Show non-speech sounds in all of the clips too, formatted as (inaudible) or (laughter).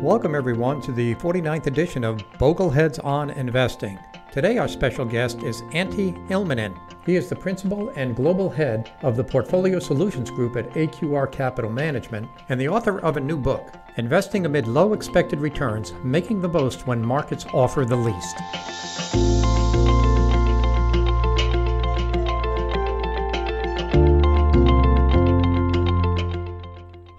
Welcome, everyone, to the 49th edition of Bogleheads on Investing. Today, our special guest is Antti Ilmanen. He is the principal and global head of the Portfolio Solutions Group at AQR Capital Management and the author of a new book, Investing Amid Low Expected Returns Making the Most When Markets Offer the Least.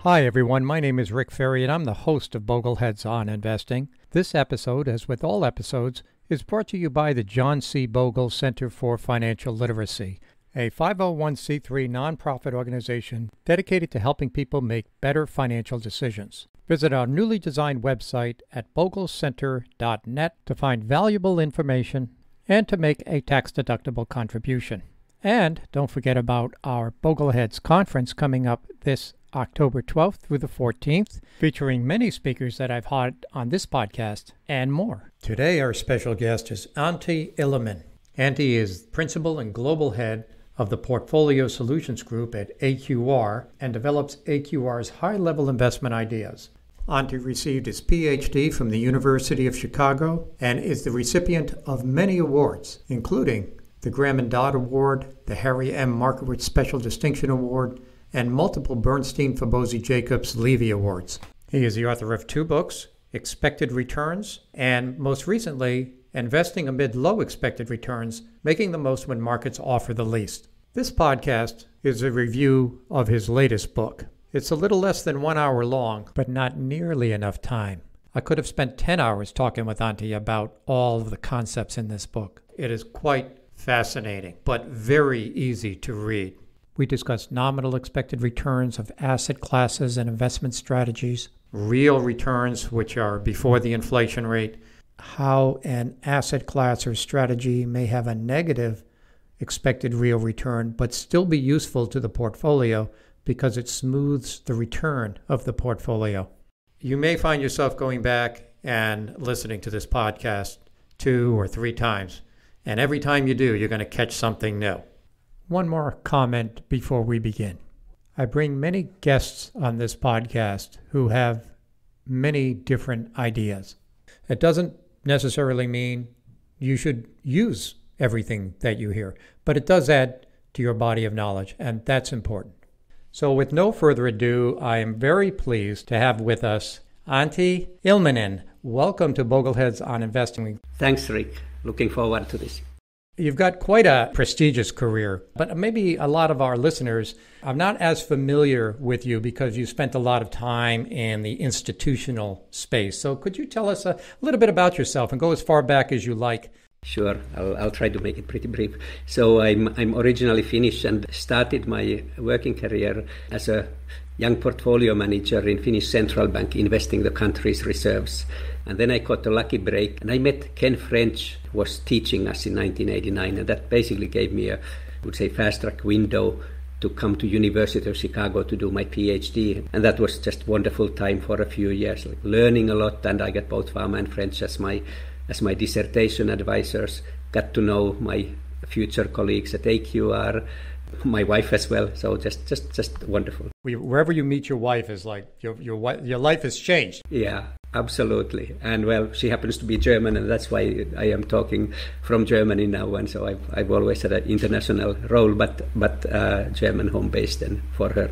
Hi, everyone. My name is Rick Ferri, and I'm the host of Bogleheads on Investing. This episode, as with all episodes, is brought to you by the John C. Bogle Center for Financial Literacy, a 501c3 nonprofit organization dedicated to helping people make better financial decisions. Visit our newly designed website at boglecenter.net to find valuable information and to make a tax deductible contribution. And don't forget about our Bogleheads conference coming up this October 12th through the 14th, featuring many speakers that I've had on this podcast and more. Today, our special guest is Antti Ilmanen. Antti is principal and global head of the Portfolio Solutions Group at AQR and develops AQR's high level investment ideas. Antti received his PhD from the University of Chicago and is the recipient of many awards, including the Graham and Dodd Award, the Harry M. Markowitz Special Distinction Award, and multiple Bernstein Fabozzi Jacobs Levy Awards. He is the author of two books, Expected Returns, and most recently, Investing Amid Low Expected Returns Making the Most When Markets Offer the Least. This podcast is a review of his latest book. It's a little less than one hour long, but not nearly enough time. I could have spent 10 hours talking with Antti about all of the concepts in this book. It is quite fascinating, but very easy to read. We discussed nominal expected returns of asset classes and investment strategies, real returns, which are before the inflation rate, how an asset class or strategy may have a negative expected real return but still be useful to the portfolio because it smooths the return of the portfolio. You may find yourself going back and listening to this podcast two or three times. And every time you do, you're going to catch something new. One more comment before we begin. I bring many guests on this podcast who have many different ideas. It doesn't necessarily mean you should use everything that you hear, but it does add to your body of knowledge, and that's important. So, with no further ado, I am very pleased to have with us Antti Ilmanen. Welcome to Bogleheads on Investing. Thanks, Rick. Looking forward to this. You've got quite a prestigious career, but maybe a lot of our listeners are not as familiar with you because you spent a lot of time in the institutional space. So, could you tell us a little bit about yourself and go as far back as you like? Sure, I'll, I'll try to make it pretty brief. So, I'm, I'm originally Finnish and started my working career as a young portfolio manager in Finnish Central Bank, investing the country's reserves. And then I got a lucky break, and I met Ken French, who was teaching us in 1989, and that basically gave me a, I would say, fast track window to come to University of Chicago to do my PhD, and that was just wonderful time for a few years, like learning a lot. And I got both Fama and French as my as my dissertation advisors. Got to know my future colleagues at AQR, (laughs) my wife as well. So just just just wonderful. Wherever you meet your wife is like your your your life has changed. Yeah, Absolutely. And well, she happens to be German, and that's why I am talking from Germany now. And so I've, I've always had an international role, but, but uh, German home base then for her.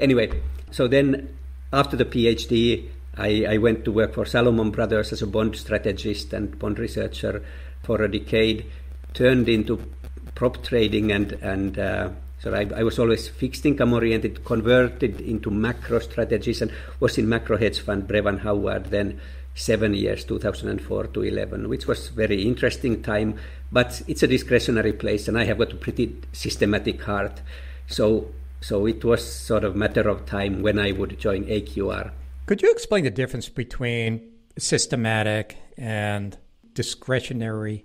Anyway, so then after the PhD, I, I went to work for Salomon Brothers as a bond strategist and bond researcher for a decade, turned into prop trading and, and uh, so I, I, was always fixed income oriented, converted into macro strategies, and was in macro hedge fund Brevan Howard then seven years, 2004 to 11, which was very interesting time. But it's a discretionary place, and I have got a pretty systematic heart. So so it was sort of matter of time when I would join AQR. Could you explain the difference between systematic and discretionary?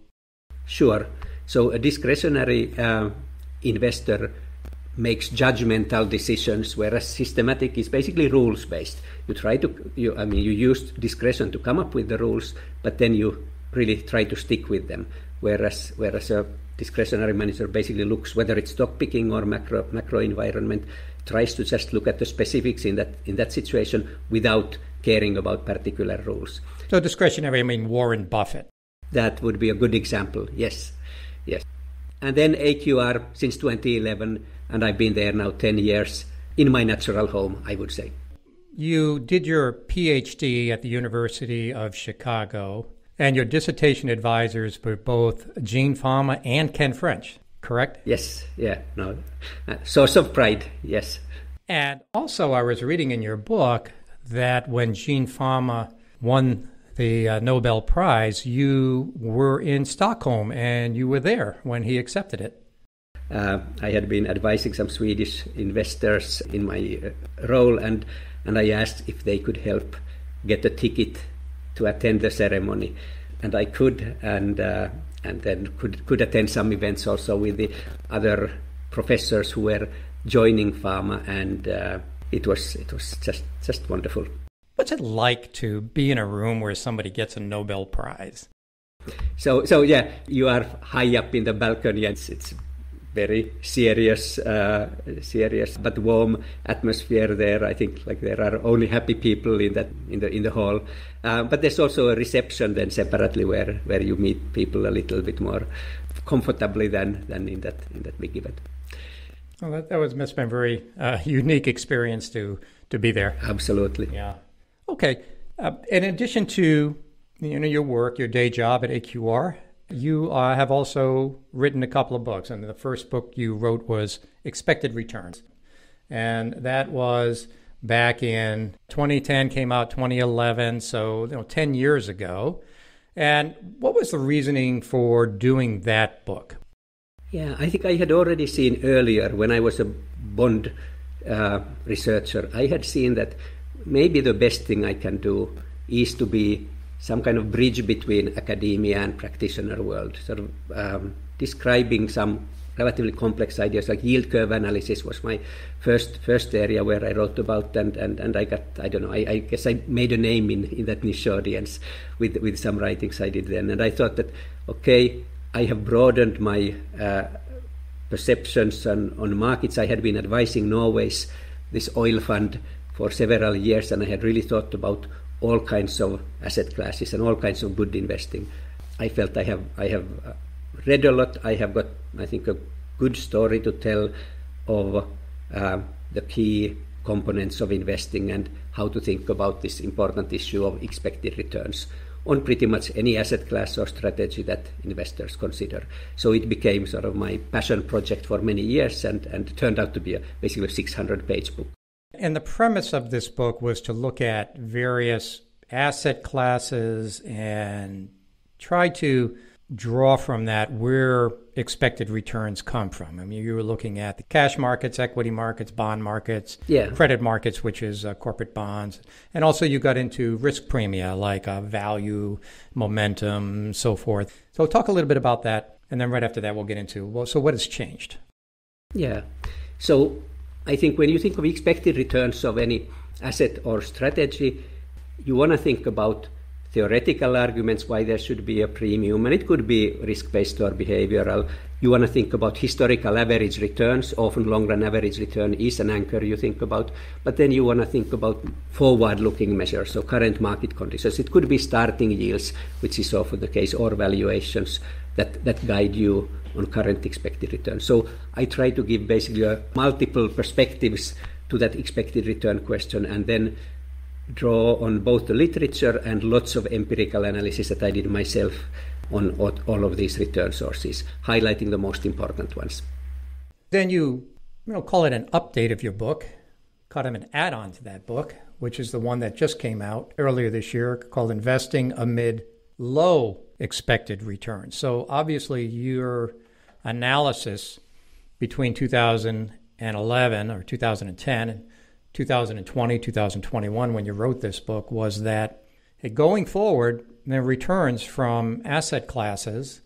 Sure. So a discretionary uh, investor makes judgmental decisions, whereas systematic is basically rules based. You try to, you, I mean, you use discretion to come up with the rules, but then you really try to stick with them. Whereas, whereas a discretionary manager basically looks whether it's stock picking or macro macro environment, tries to just look at the specifics in that in that situation without caring about particular rules. So discretionary, I mean Warren Buffett. That would be a good example. Yes, yes. And then AQR since 2011, and I've been there now 10 years in my natural home, I would say. You did your PhD at the University of Chicago, and your dissertation advisors were both Gene Fama and Ken French, correct? Yes, yeah, no. Uh, source of pride, yes. And also, I was reading in your book that when Gene Fama won the uh, Nobel Prize, you were in Stockholm and you were there when he accepted it. Uh, I had been advising some Swedish investors in my uh, role, and and I asked if they could help get a ticket to attend the ceremony, and I could, and uh, and then could could attend some events also with the other professors who were joining Fama, and uh, it was it was just just wonderful. What's it like to be in a room where somebody gets a Nobel Prize? So so yeah, you are high up in the balcony, and it's, it's very serious, uh, serious but warm atmosphere there. I think like there are only happy people in that in the in the hall. Uh, but there's also a reception then separately where where you meet people a little bit more comfortably than than in that in that big event. Well, that, that was must have been a very uh, unique experience to to be there. Absolutely. Yeah. Okay. Uh, in addition to you know your work, your day job at AQR, you uh, have also written a couple of books, and the first book you wrote was Expected Returns, and that was back in 2010, came out 2011, so you know 10 years ago. And what was the reasoning for doing that book? Yeah, I think I had already seen earlier when I was a Bond uh, researcher. I had seen that maybe the best thing I can do is to be some kind of bridge between academia and practitioner world, sort of um, describing some relatively complex ideas like yield curve analysis was my first first area where I wrote about and, and, and I got I don't know I, I guess I made a name in, in that niche audience with with some writings I did then. And I thought that okay I have broadened my uh, perceptions on, on markets. I had been advising Norway's this oil fund for several years and I had really thought about all kinds of asset classes and all kinds of good investing. I felt I have I have uh, read a lot. I have got I think a good story to tell of uh, the key components of investing and how to think about this important issue of expected returns on pretty much any asset class or strategy that investors consider. So it became sort of my passion project for many years and, and turned out to be a, basically a 600 page book. And the premise of this book was to look at various asset classes and try to draw from that where expected returns come from. I mean, you were looking at the cash markets, equity markets, bond markets, yeah. credit markets, which is uh, corporate bonds, and also you got into risk premia like uh, value, momentum, so forth. So talk a little bit about that, and then right after that we'll get into well, so what has changed? Yeah. So I think when you think of expected returns of any asset or strategy, you want to think about theoretical arguments why there should be a premium, and it could be risk based or behavioral. You want to think about historical average returns, often long run average return is an anchor you think about, but then you want to think about forward looking measures, so current market conditions. It could be starting yields, which is often the case, or valuations that, that guide you on current expected return. So I try to give basically a multiple perspectives to that expected return question and then draw on both the literature and lots of empirical analysis that I did myself on all of these return sources, highlighting the most important ones. Then you, you know, call it an update of your book, call it an add-on to that book, which is the one that just came out earlier this year called Investing Amid Low Expected Returns. So obviously your analysis between 2011 or 2010 and 2020, 2021, when you wrote this book, was that going forward, the returns from asset classes,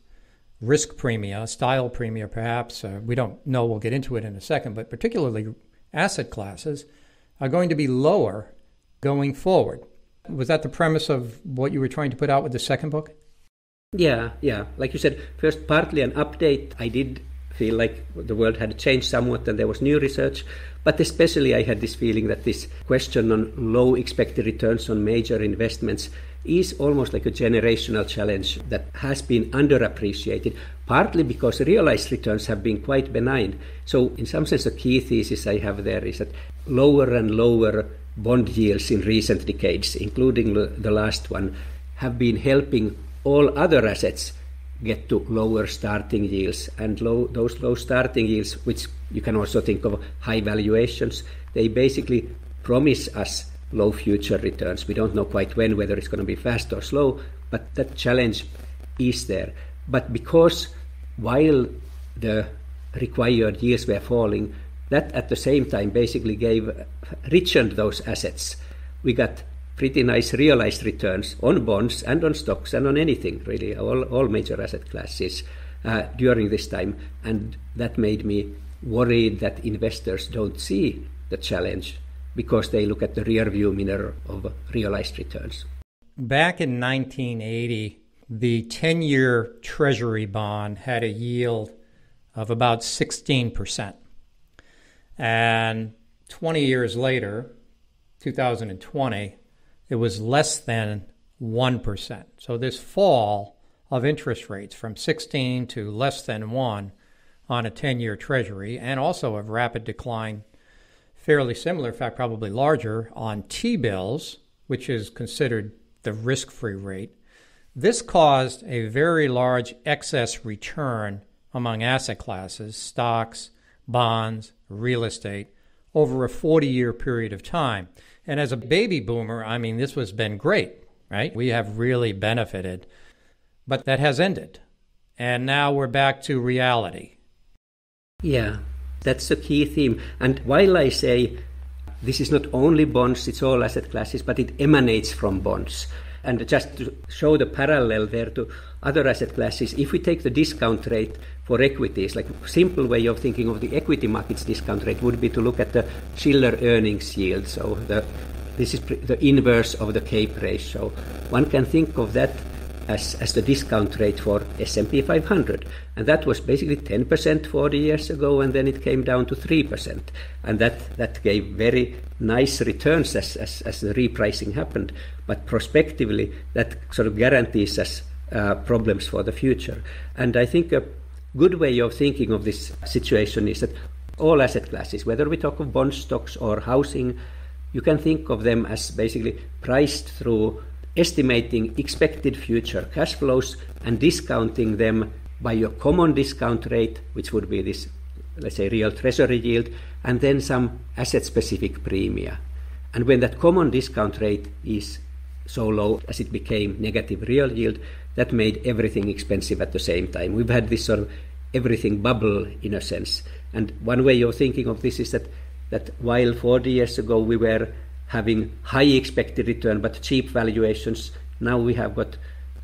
risk premia, style premia, perhaps, uh, we don't know, we'll get into it in a second, but particularly asset classes, are going to be lower going forward. Was that the premise of what you were trying to put out with the second book? Yeah, yeah. Like you said, first partly an update. I did feel like the world had changed somewhat and there was new research, But especially, I had this feeling that this question on low expected returns on major investments is almost like a generational challenge that has been underappreciated, partly because realized returns have been quite benign. So, in some sense, the key thesis I have there is that lower and lower bond yields in recent decades, including the last one, have been helping all other assets get to lower starting yields. And low, those low starting yields, which you can also think of high valuations, they basically promise us low future returns. We don't know quite when, whether it's going to be fast or slow, but that challenge is there. But because while the required yields were falling, that at the same time basically gave richened those assets. We got pretty nice realized returns on bonds and on stocks and on anything really, all, all major asset classes uh, during this time, and that made me worried that investors don't see the challenge because they look at the rear view mirror of realized returns. Back in 1980, the 10 year Treasury bond had a yield of about 16%. And 20 years later, 2020, it was less than 1%. So this fall of interest rates from 16 to less than 1 on a 10 year Treasury, and also of rapid decline fairly similar, in fact, probably larger, on T bills, which is considered the risk free rate. This caused a very large excess return among asset classes, stocks, bonds, real estate, over a 40 year period of time. And as a baby boomer, I mean, this has been great, right? We have really benefited. But that has ended. And now we're back to reality. Yeah, that's the key theme. And while I say this is not only bonds, it's all asset classes, but it emanates from bonds. And just to show the parallel there to other asset classes, if we take the discount rate for equities, like a simple way of thinking of the equity market's discount rate would be to look at the Shiller earnings yield. So the, this is the inverse of the CAPE ratio. One can think of that as, as the discount rate for S&P 500 and that was basically 10% 40 years ago and then it came down to 3% and that, that gave very nice returns as, as, as the repricing happened but prospectively that sort of guarantees us uh, problems for the future and I think a good way of thinking of this situation is that all asset classes whether we talk of bond stocks or housing you can think of them as basically priced through estimating expected future cash flows and discounting them by your common discount rate, which would be this, let's say, real treasury yield, and then some asset specific premia. And when that common discount rate is so low as it became negative real yield, that made everything expensive at the same time. We've had this sort of everything bubble in a sense. And one way of thinking of this is that, that while 40 years ago we were having high expected return but cheap valuations. Now we have got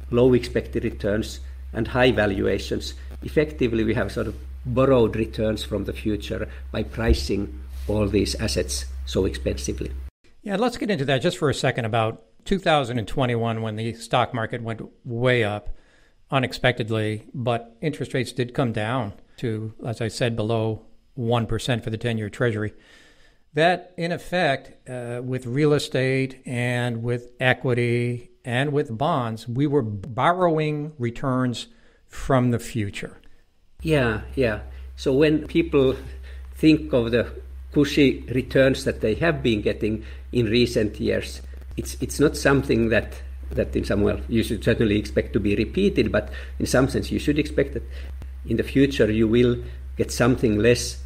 low expected returns and high valuations. Effectively, we have sort of borrowed returns from the future by pricing all these assets so expensively. Yeah, let's get into that just for a second about 2021 when the stock market went way up unexpectedly, but interest rates did come down to, as I said, below 1% for the 10 year Treasury that, in effect, uh, with real estate and with equity and with bonds, we were borrowing returns from the future. Yeah, yeah. So when people think of the cushy returns that they have been getting in recent years, it's it's not something that that in some way you should certainly expect to be repeated, but in some sense you should expect that in the future you will get something less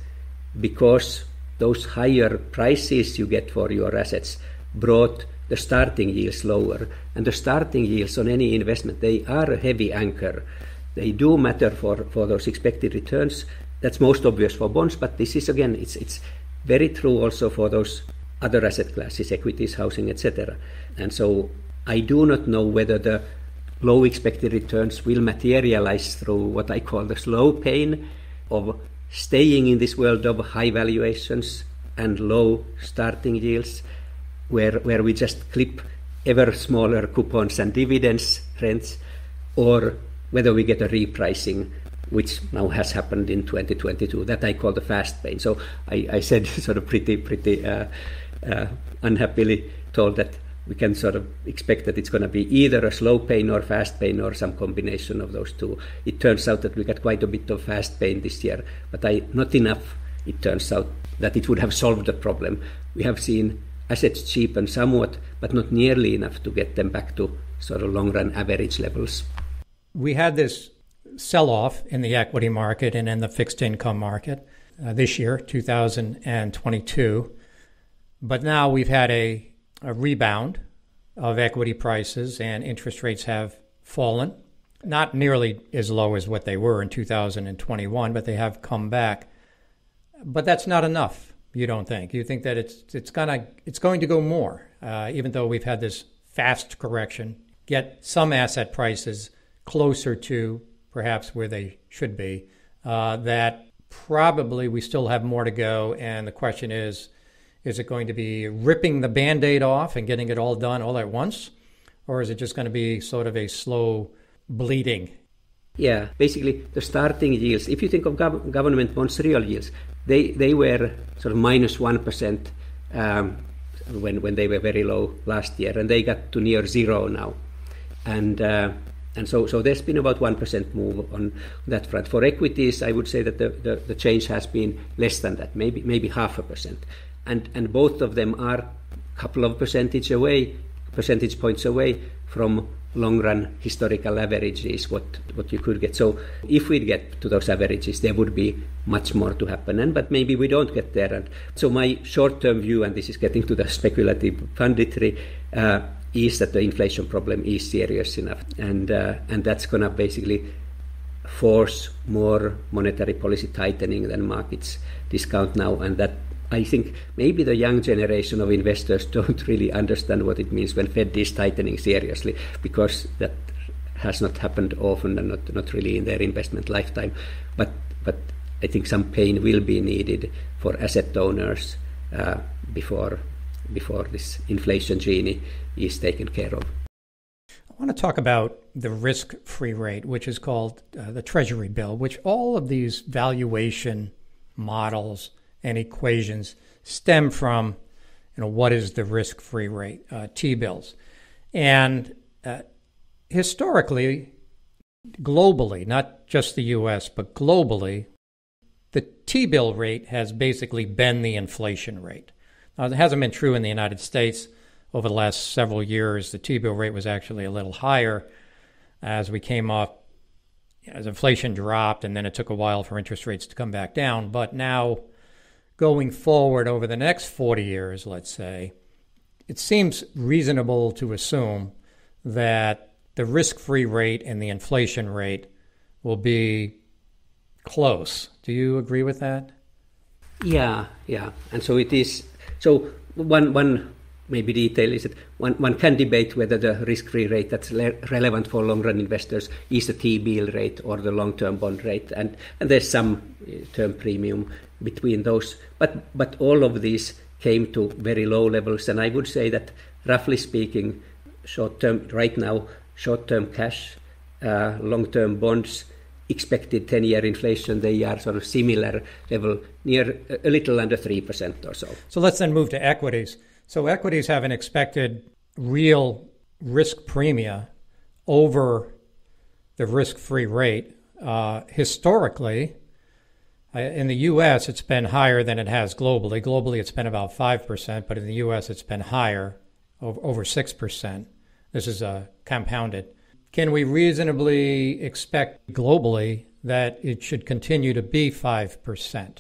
because those higher prices you get for your assets brought the starting yields lower. And the starting yields on any investment, they are a heavy anchor. They do matter for, for those expected returns. That's most obvious for bonds, but this is again, it's, it's very true also for those other asset classes, equities, housing, etc. And so I do not know whether the low expected returns will materialize through what I call the slow pain of staying in this world of high valuations and low starting yields, where, where we just clip ever smaller coupons and dividends rents, or whether we get a repricing which now has happened in 2022. That I call the fast pain. So I, I said (laughs) sort of pretty, pretty uh, uh, unhappily told that we can sort of expect that it's going to be either a slow pain or fast pain or some combination of those two. It turns out that we got quite a bit of fast pain this year, but I, not enough, it turns out, that it would have (laughs) solved the problem. We have seen assets cheapen somewhat, but not nearly enough to get them back to sort of long run average levels. We had this sell off in the equity market and in the fixed income market uh, this year, 2022. But now we've had a, a rebound of equity prices and interest rates have fallen. Not nearly as low as what they were in 2021, but they have come back. But that's not enough, you don't think? You think that it's, it's, gonna, it's going to go more, uh, even though we've had this fast correction, get some asset prices closer to perhaps where they should be, uh, that probably we still have more to go. And the question is, is it going to be ripping the band aid off and getting it all done all at once? Or is it just going to be sort of a slow bleeding? Yeah, basically the starting yields, if you think of gov- government bonds real yields, they, they were sort of minus 1 um, when, when they were very low last year, and they got to near zero now. And uh, and so, so there's been about 1% move on that front. For equities, I would say that the, the, the change has been less than that, maybe maybe half a percent and and both of them are a couple of percentage away, percentage points away from long run historical averages what what you could get. So if we get to those averages there would be much more to happen. And but maybe we don't get there. And so my short term view and this is getting to the (laughs) speculative punditry uh, is that the inflation problem is serious enough. And uh, and that's going to basically force more monetary policy tightening than markets discount now. And that I think maybe the young generation of investors (laughs) don't really understand what it means when Fed is tightening seriously because that has not happened often and not, not really in their investment lifetime. But, but I think some pain will be needed for asset owners uh, before, before this inflation genie is taken care of. I want to talk about the risk free rate, which is called uh, the Treasury bill, which all of these valuation models and equations stem from you know what is the risk-free rate uh, T-bills, and uh, historically, globally, not just the U.S. but globally, the T-bill rate has basically been the inflation rate. Now, it hasn't been true in the United States over the last several years. The T-bill rate was actually a little higher as we came off as inflation dropped, and then it took a while for interest rates to come back down. But now going forward over the next 40 years, let's say, it seems reasonable to assume that the risk free rate and the inflation rate will be close. Do you agree with that? Yeah, yeah. And so it is. So one, one maybe detail is that one, one can debate whether the risk-free rate that's le- relevant for long-run investors is the T-bill rate or the long-term bond rate, and, and there's some uh, term premium between those. But but all of these came to very low levels, and I would say that roughly speaking, short-term right now, short-term cash, uh, long-term bonds. Expected 10 year inflation, they are sort of similar level, near a little under 3% or so. So let's then move to equities. So equities have an expected real risk premia over the risk free rate. Uh, historically, uh, in the US, it's been higher than it has globally. Globally, it's been about 5%, but in the US, it's been higher, over, over 6%. This is uh, compounded. Can we reasonably expect globally that it should continue to be 5%?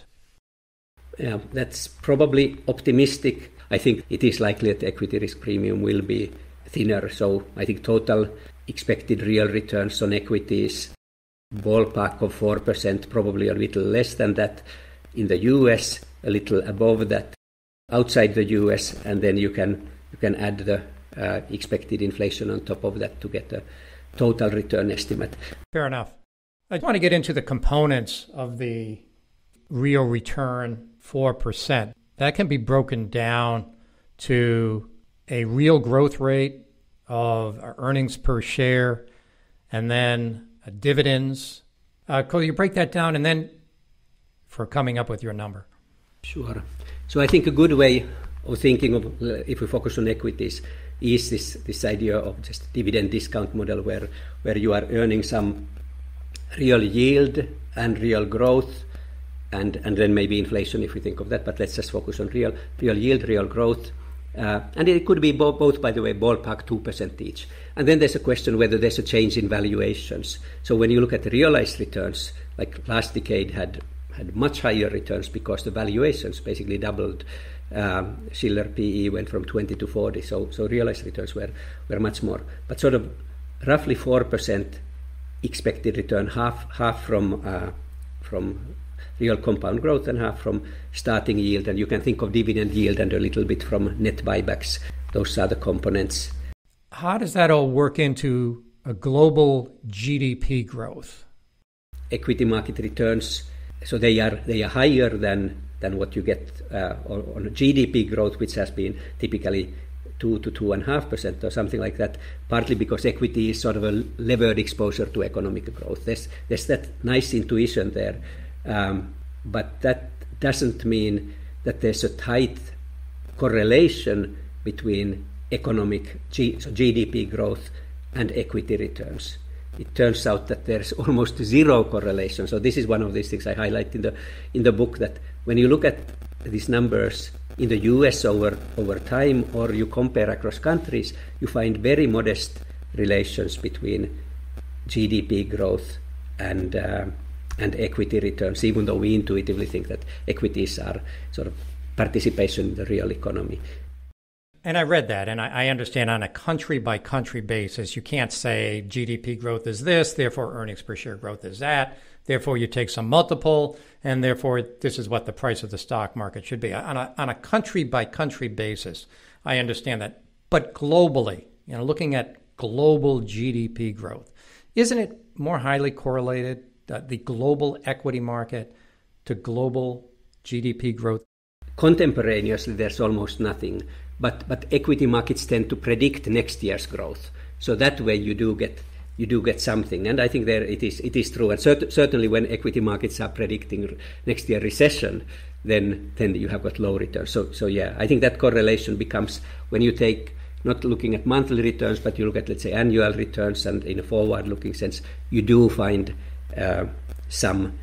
Yeah, that's probably optimistic I think it is likely that equity risk premium will be thinner. So I think total expected real returns on equities ballpark of 4%, probably a little less than that. In the US, a little above that. Outside the US, and then you can you can add the uh, expected inflation on top of that to get a total return estimate. Fair enough. I want to get into the components of the real return 4%. That can be broken down to a real growth rate of earnings per share and then dividends Uh, you break that down and then for coming up with your number? Sure. So I think a good way of thinking of uh, if we focus on equities is this this idea of just dividend discount model where where you are earning some real yield and real growth and and then maybe inflation if we think of that but let's just focus on real real yield real growth. Uh, and it could be bo- both by the way ballpark 2% each. And then there's a question whether there's a change in valuations. So when you look at the realized returns like last decade had had much higher returns because the valuations basically doubled. Um, Shiller PE went from 20 to 40, so so realized returns were were much more. But sort of roughly four percent expected return, half half from uh, from real compound growth and half from starting yield. And you can think of dividend yield and a little bit from net buybacks. Those are the components. How does that all work into a global GDP growth? Equity market returns, so they are they are higher than than what you get uh, on GDP growth, which has been typically two to two and a half percent or something like that. Partly because equity is sort of a levered exposure to economic growth. There's there's that nice intuition there, um, but that doesn't mean that there's a tight correlation between economic G, so GDP growth and equity returns it turns out that there's (laughs) almost zero correlation. So this is one of these things I highlight in the in the book that when you look at these numbers in the US over, over time or you compare across countries, you find very modest relations between GDP growth and, uh, and equity returns, even though we intuitively think that equities are sort of participation in the real economy. And I read that, and I, understand on a country by country basis, you can't say GDP growth is this, therefore earnings per share growth is that. Therefore, you take some multiple, and therefore, this is what the price of the stock market should be. On a, on a country by country basis, I understand that. But globally, you know, looking at global GDP growth, isn't it more highly correlated, the global equity market, to global GDP growth? Contemporaneously, there's almost nothing. But, but equity markets tend to predict next year's growth. So that way you do get you do get something. And I think there it is it is true. And cert- certainly when equity markets are predicting next year recession, then then you have got low returns. So so yeah, I think that correlation becomes when you take not looking at monthly returns, but you look at let's say annual returns, and in a forward-looking sense, you do find some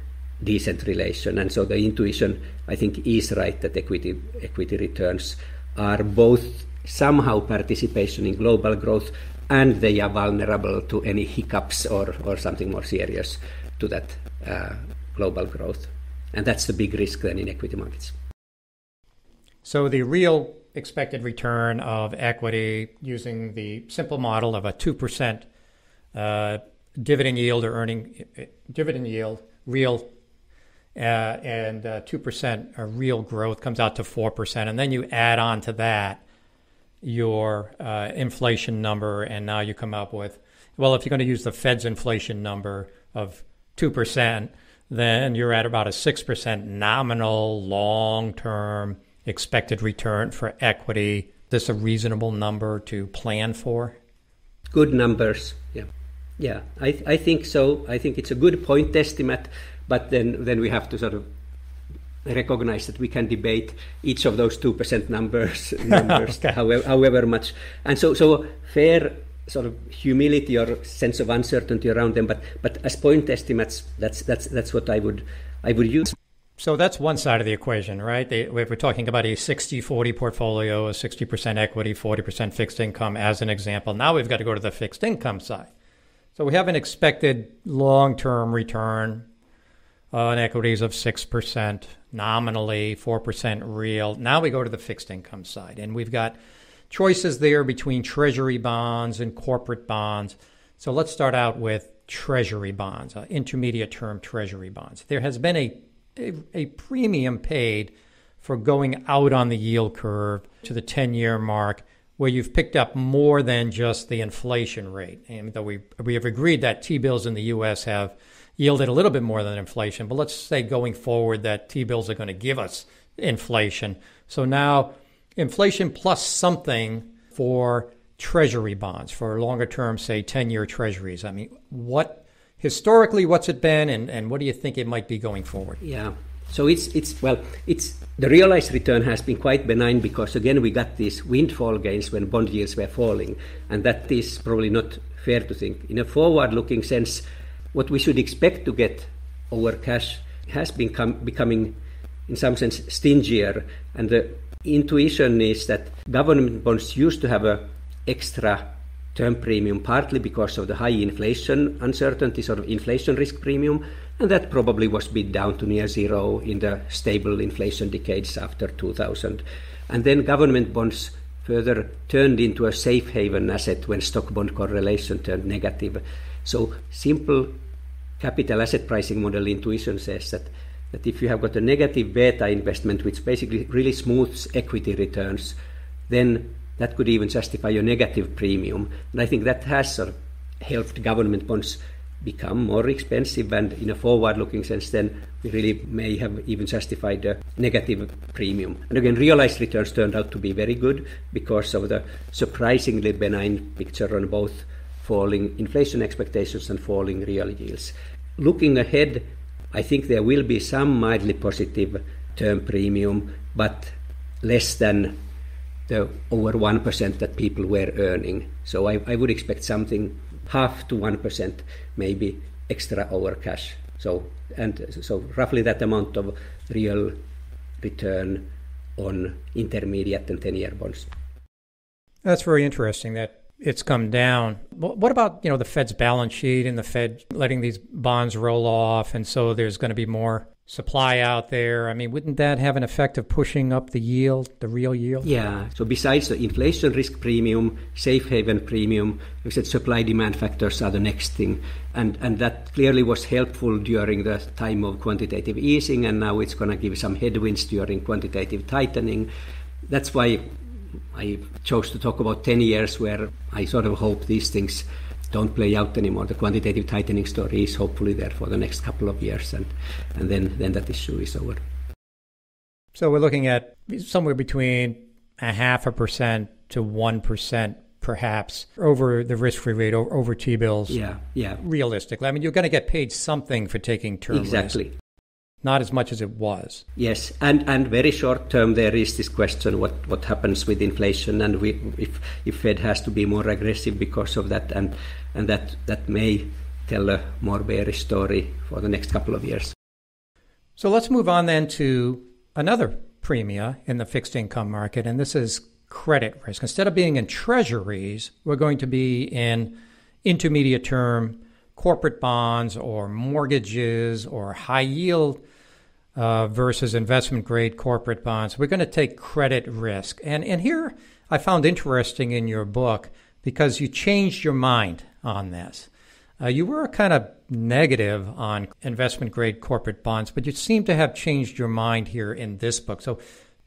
decent relation. And so the intuition, I think, is right that equity equity returns are both somehow participation in global growth and they are vulnerable to any hiccups or, or something more serious to that uh, global growth. And that's the big risk then in equity markets. So the real expected return of equity using the simple model of a 2% uh, dividend yield or earning dividend yield, real uh, and uh, 2% real growth comes out to 4%. And then you add on to that your uh, inflation number, and now you come up with, well, if you're going to use the Fed's inflation number of 2%, then you're at about a 6% nominal long term expected return for equity. Is this a reasonable number to plan for? Good numbers, yeah. Yeah, I, I think so. I think it's a good point estimate, but then, then we have to sort of recognize that we can debate each of those 2% numbers, (laughs) numbers okay. however, however much. And so, so fair sort of humility or sense of uncertainty around them, but, but as point estimates, that's, that's, that's what I would, I would use. So that's one side of the equation, right? They, we're talking about a 60 40 portfolio, a 60% equity, 40% fixed income as an example. Now we've got to go to the fixed income side. So we have an expected long term return on equities of 6% nominally, 4% real. Now we go to the fixed income side, and we've got choices there between treasury bonds and corporate bonds. So let's start out with treasury bonds, uh, intermediate term treasury bonds. There has been a, a, a premium paid for going out on the yield curve to the 10 year mark where you've picked up more than just the inflation rate. And though we, we have agreed that T bills in the US have yielded a little bit more than inflation. But let's say going forward that T bills are going to give us inflation. So now inflation plus something for treasury bonds for longer term, say 10 year treasuries. I mean, what historically, what's it been, and, and what do you think it might be going forward? Yeah. So it's it's well, it's the realized return has been quite benign because again we got these windfall gains when bond yields were falling, and that is probably not fair to think. In a forward-looking sense, what we should expect to get over cash has become becoming, in some sense, stingier, and the intuition is that government bonds used to have a extra term premium partly because of the high inflation uncertainty, sort of inflation risk premium, and that probably was bid down to near zero in the stable inflation decades after 2000. And then government bonds further turned into a safe haven asset when stock bond correlation turned negative. So simple capital asset pricing model intuition says that that if you have got a negative beta investment which basically really smooths equity returns, then that could even justify a negative premium. And I think that has sort of helped government bonds become more expensive and in a forward-looking sense then we really may have even justified a negative premium. And again, realized returns turned out to be very good because of the surprisingly benign picture on both falling inflation expectations and falling real yields. Looking ahead, I think there will be some mildly positive term premium, but less than the over 1% that people were earning. So I, I would expect something half to 1% maybe extra over cash. So and so roughly that amount of real return on intermediate and 10 year bonds. That's very interesting that it's come down. What about, you know, the Fed's balance sheet and the Fed letting these bonds roll off and so there's going to be more supply out there. I mean, wouldn't that have an effect of pushing up the yield, the real yield? Yeah. So besides the inflation risk premium, safe haven premium, we said supply demand factors are the next thing. And and that clearly was helpful during the time of quantitative easing and now it's gonna give some headwinds during quantitative tightening. That's why I chose to talk about 10 years where I sort of hope these things don't play out anymore. The quantitative tightening story is hopefully there for the next couple of years, and, and then, then that issue is over. So we're looking at somewhere between a half a percent to 1% perhaps over the risk-free rate over T-bills. Yeah, yeah. Realistically, I mean, you're going to get paid something for taking term exactly. Risk not as much as it was. Yes, and, and very short term there is this question what, what happens with inflation and we, if if Fed has to be more aggressive because of that and and that that may tell a more bearish story for the next couple of years. So let's move on then to another premia in the fixed income market and this is credit risk. Instead of being in treasuries, we're going to be in intermediate term corporate bonds or mortgages or high yield uh, versus investment grade corporate bonds. We're going to take credit risk. And, and here I found interesting in your book because you changed your mind on this. Uh, you were kind of negative on investment grade corporate bonds, but you seem to have changed your mind here in this book. So,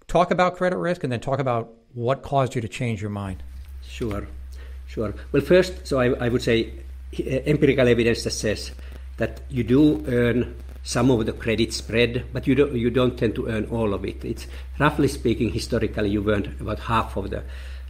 talk about credit risk and then talk about what caused you to change your mind. Sure, sure. Well, first, so I, I would say empirical evidence that says that you do earn some of the credit spread, but you don't, you don't tend to earn all of it. It's roughly speaking, historically, you've earned about half of the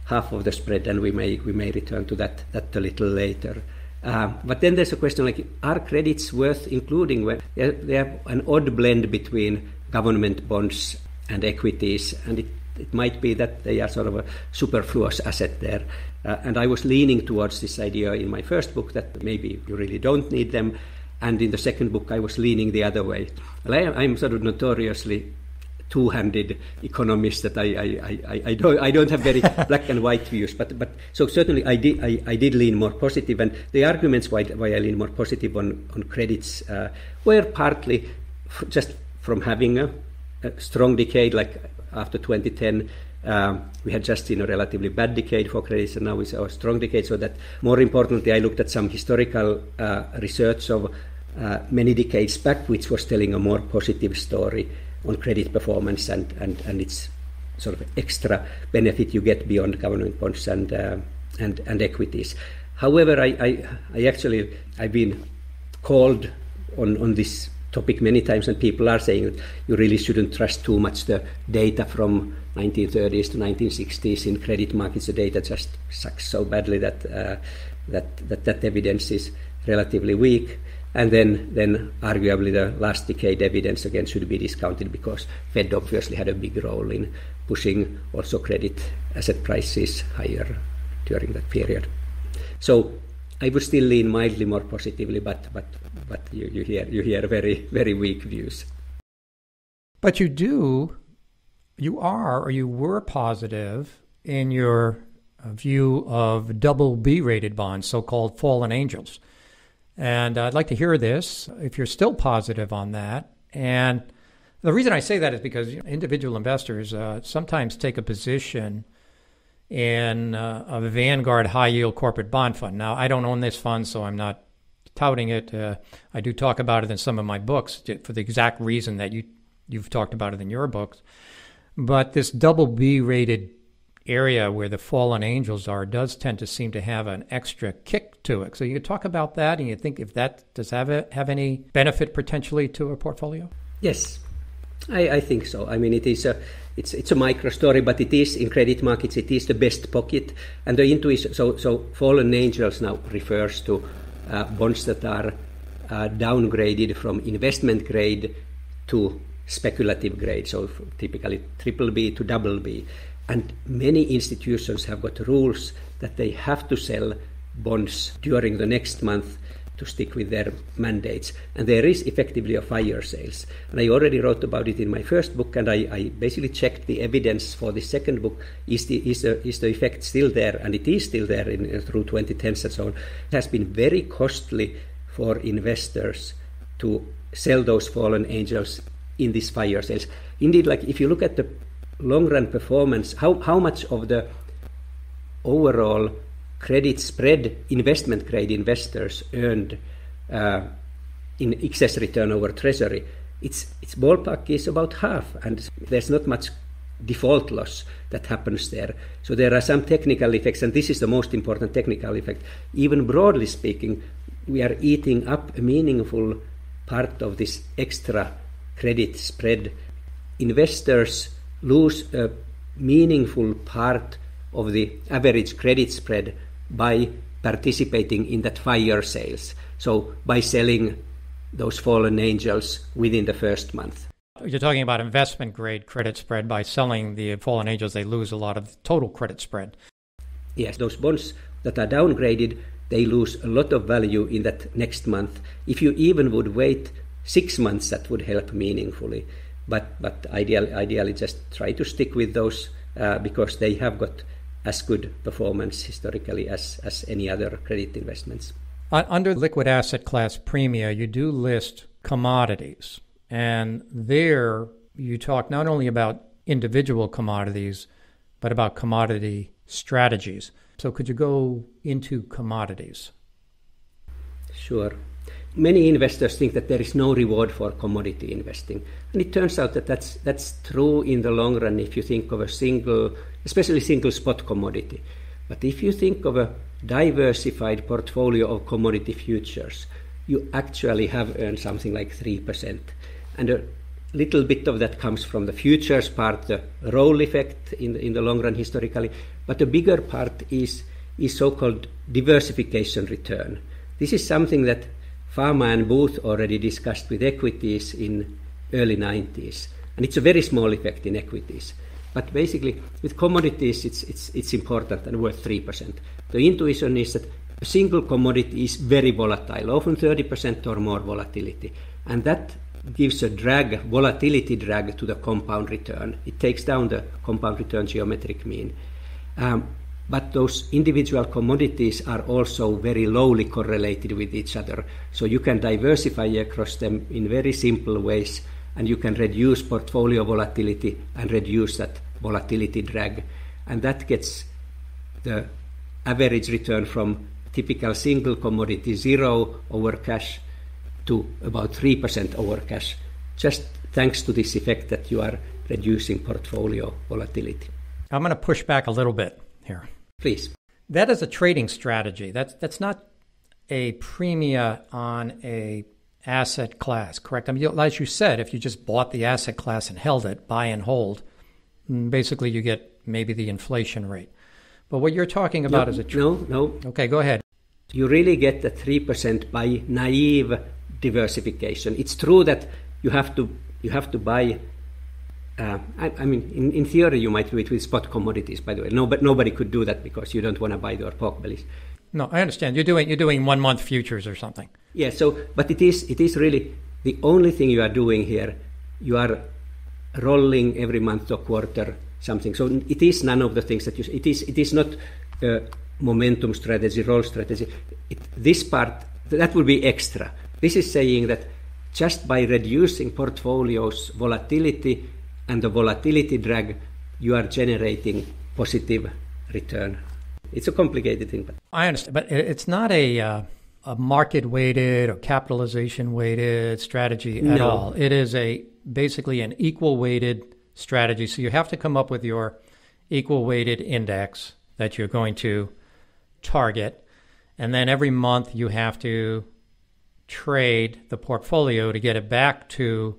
half of the spread, and we may we may return to that that a little later. Uh, but then there's a question like, are credits worth including? When they have an odd blend between government bonds and equities, and it, it might be that they are sort of a superfluous asset there. Uh, and I was leaning towards this idea in my first book that maybe you really don't need them. And in the second book, I was leaning the other way. Well, I, am sort of notoriously two-handed economist that I, I, I, I, don't, I don't have very (laughs) black and white views. But, but so certainly I did, I, I did lean more positive. And the arguments why, why I lean more positive on, on credits uh, were partly f- just from having a, a strong decade like after 2010 um, we had just seen a relatively bad decade for credits, and now it's a strong decade. So that, more importantly, I looked at some historical uh, research of uh, many decades back, which was telling a more positive story on credit performance and, and, and its sort of extra benefit you get beyond government bonds and uh, and, and equities. However, I, I, I actually I've been called on, on this topic many times, and people are saying that you really shouldn't trust too much the data from 1930s to 1960s in credit markets. The data just sucks so badly that uh, that, that that evidence is relatively weak. And then, then arguably the last decade evidence again should be discounted because Fed obviously had a big role in pushing also credit asset prices higher during that period. So I would still lean mildly more positively, but but but you, you hear you hear very very weak views. But you do, you are or you were positive in your view of double B rated bonds, so called fallen angels. And I'd like to hear this if you're still positive on that. And the reason I say that is because individual investors uh, sometimes take a position in uh, a Vanguard high yield corporate bond fund. Now, I don't own this fund, so I'm not touting it. Uh, I do talk about it in some of my books for the exact reason that you you've talked about it in your books. But this double B rated area where the fallen angels are does tend to seem to have an extra kick to it. So you could talk about that, and you think if that does have a, have any benefit potentially to a portfolio? Yes, I, I think so. I mean, it is a it's it's a micro story, but it is in credit markets. It is the best pocket, and the intuition. So so fallen angels now refers to uh, bonds that are uh, downgraded from investment grade to speculative grade. So typically triple B to double B. And many institutions have got rules that they have to sell bonds during the next month to stick with their mandates. And there is effectively a fire sales. And I already wrote about it in my first book, and I, I basically checked the evidence for the second book. Is the, is, the, is the effect still there? And it is still there in, uh, through 2010s and so on. It has been very costly for investors to sell those fallen angels in these fire sales. Indeed, like if you look at the long run performance, how, how much of the overall credit spread investment grade investors earned uh, in excess return over treasury, its, its ballpark is about half, and there's not much default loss that happens there. So there are some technical effects, and this is the most important technical effect. Even broadly speaking, we are eating up a meaningful part of this extra credit spread. Investors lose a meaningful part of the average credit spread by participating in that fire sales. So by selling those fallen angels within the first month. You're talking about investment grade credit spread. By selling the fallen angels, they lose a lot of total credit spread. Yes, those bonds that are downgraded, they lose a lot of value in that next month. If you even would wait six months, that would help meaningfully. But but ideally, ideally just try to stick with those uh, because they have got as good performance historically as, as any other credit investments. Under liquid asset class premia, you do list commodities. And there you talk not only about individual commodities, but about commodity strategies. So could you go into commodities? Sure many investors think that there is no reward for commodity investing. And it turns out that that's, that's true in the long run if you think of a single, especially single spot commodity. But if you think of a diversified portfolio of commodity futures, you actually have earned something like 3%. And a little bit of that comes from the futures part, the roll effect in the, in the long run historically. But the bigger part is, is so called diversification return. This is something that Fama and Booth already discussed with equities in early 90s. And it's a very small effect in equities. But basically, with commodities, it's, it's, it's important and worth 3%. The intuition is that a single commodity is very volatile, often 30% or more volatility. And that gives a drag, volatility drag to the compound return. It takes down the compound return geometric mean. Um, but those individual commodities are also very lowly correlated with each other. So you can diversify across them in very simple ways, and you can reduce portfolio volatility and reduce that volatility drag. And that gets the average return from typical single commodity zero over cash to about 3% over cash, just thanks to this effect that you are reducing portfolio volatility. I'm going to push back a little bit here. Please. That is a trading strategy. That's that's not a premia on a asset class, correct? I mean, as you said, if you just bought the asset class and held it, buy and hold, mm, basically you get maybe the inflation rate. But what you're talking about no, is a no, no. Okay, go ahead. You really get the three percent by naive diversification. It's true that you have to you have to buy. Uh, I, I, mean, in, in theory, you might do it with spot commodities. By the way, no, but nobody could do that because you don't want to buy your pork bellies. No, I understand. You're doing you're doing one month futures or something. Yeah. So, but it is it is really the only thing you are doing here. You are rolling every month or quarter something. So it is none of the things that you. It is it is not uh, momentum strategy, roll strategy. It, this part that will be extra. This is saying that just by reducing portfolios volatility and the volatility drag, you are generating positive return. It's a complicated thing, but I understand. But it's not a uh, a market weighted or capitalization weighted strategy at No. all. It is a basically an equal weighted strategy. So you have to come up with your equal weighted index that you're going to target, and then every month you have to trade the portfolio to get it back to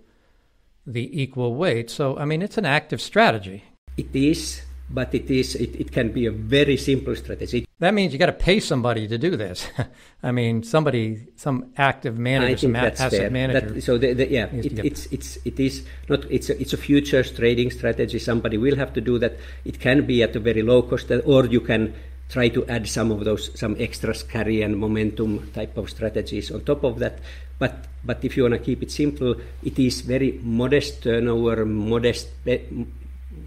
the equal weight. So I mean, it's an active strategy. it is. But it is. It, it can be a very simple strategy. That means you got to pay somebody to do this. (laughs) I mean, somebody, some active manager, some asset fair. manager. That, so the, the, yeah, it, it's it's it is not it's a, it's a futures trading strategy. Somebody will have to do that. It can be at a very low cost, or you can try to add some of those some extras carry and momentum type of strategies on top of that. But but if you want to keep it simple, it is very modest turnover, modest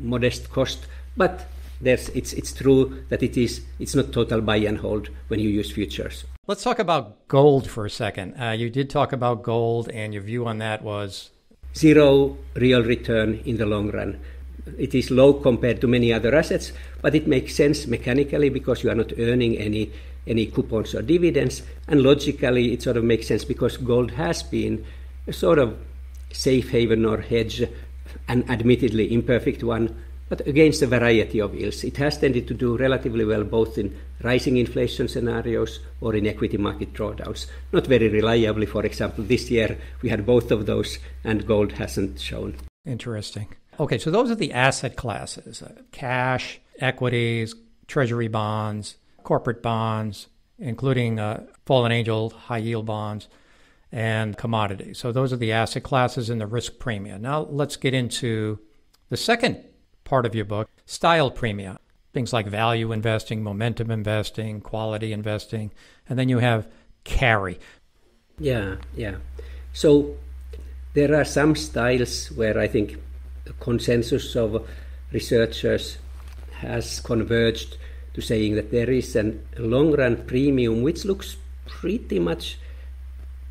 modest cost, but. There's, it's, it's true that it is it's not total buy and hold when you use futures. Let's talk about gold for a second. Uh, you did talk about gold, and your view on that was zero real return in the long run. It is low compared to many other assets, but it makes sense mechanically because you are not earning any any coupons or dividends, and logically it sort of makes sense because gold has been a sort of safe haven or hedge, an admittedly imperfect one, but against a variety of ills. It has tended to do relatively well both in rising inflation scenarios or in equity market drawdowns. Not very reliably, for example, this year we had both of those, and gold hasn't shown. interesting. Okay, so those are the asset classes uh, cash, equities, treasury bonds, corporate bonds, including uh, fallen angel high yield bonds, and commodities. So those are the asset classes and the risk premium. Now let's get into the second part of your book style premium. Things like value investing, momentum investing, quality investing, and then you have carry. Yeah, yeah. So there are some styles where I think the consensus of researchers has converged to saying that there is a long run premium which looks pretty much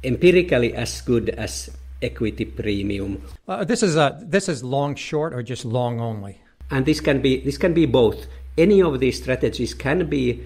empirically as good as equity premium. Uh, this is uh, this is long short or just long only. and this can be this can be both any of these strategies can be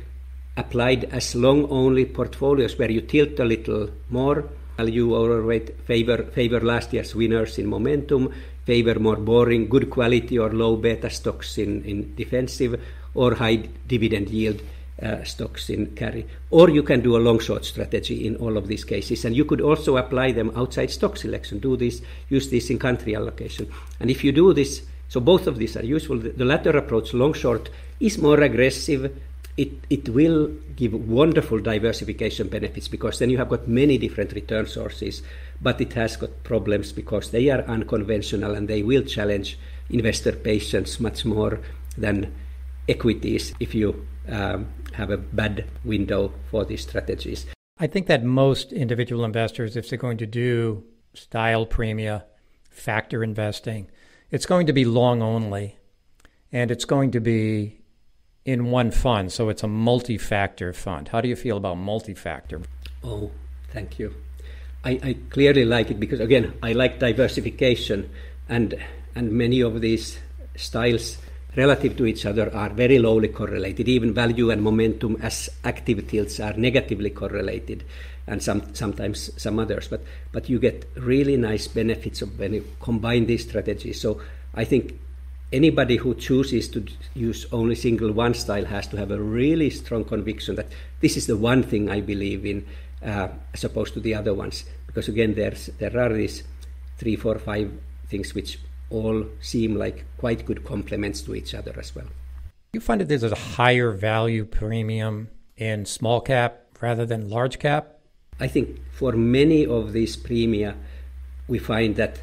applied as long only portfolios where you tilt a little more value overweight favor favor last year's winners in momentum favor more boring good quality or low beta stocks in, in defensive or high dividend yield uh, stocks in carry or you can do a long short strategy in all of these cases and you could also apply them outside stock selection do this use this in country allocation and if you do this so both of these are useful. The, the latter approach, long short, is more aggressive. It, it will give wonderful diversification benefits because then you have got many different return sources, but it has got problems because they are unconventional and they will challenge investor patience much more than equities if you um, have a bad window for these strategies. I think that most individual investors, if they're going to do style premia, factor investing, it's going to be long only, and it's going to be in one fund. So it's a multi factor fund. How do you feel about multi factor? Oh, thank you. I, I clearly like it because again, I like diversification, and and many of these styles relative to each other are very lowly correlated. Even value and momentum as active tilts are negatively correlated, and some sometimes some others. But but you get really nice benefits of when you combine these strategies. So I think anybody who chooses to use only single one style has to have a really strong conviction that this is the one thing I believe in, uh, as opposed to the other ones. Because again, there's there are these three, four, five things which all seem like quite good complements to each other as well. You find that there's a higher value premium in small cap rather than large cap I think for many of these premia, we find that